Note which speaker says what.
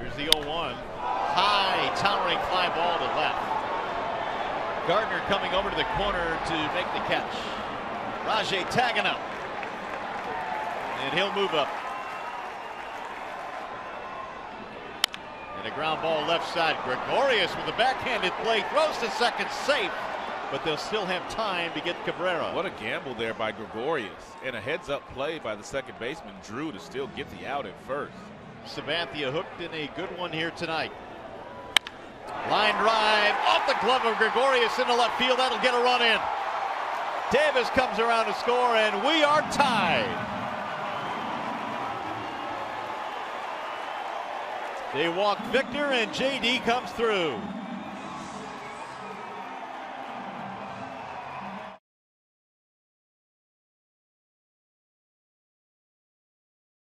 Speaker 1: Here's the 0 1. High, towering fly ball to left. Gardner coming over to the corner to make the catch. Rajai tagging up. And he'll move up. And a ground ball left side. Gregorius with a backhanded play throws to second safe, but they'll still have time to get Cabrera.
Speaker 2: What a gamble there by Gregorius. And a heads up play by the second baseman, Drew, to still get the out at first.
Speaker 1: Sabathia hooked in a good one here tonight. Line drive off the glove of Gregorius into left field. That'll get a run in. Davis comes around to score, and we are tied. They walk Victor, and JD comes through.